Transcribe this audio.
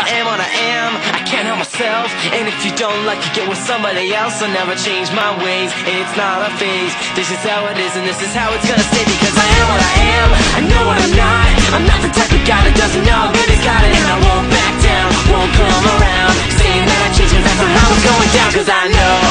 I am what I am, I can't help myself. And if you don't like it, get with somebody else. I'll never change my ways, it's not a phase. This is how it is and this is how it's gonna stay Because I am what I am, I know what I'm not. I'm not the type of guy that doesn't know good he's got it And I won't back down, won't come around. Saying that I changed, that's not how it's going down Cause I know.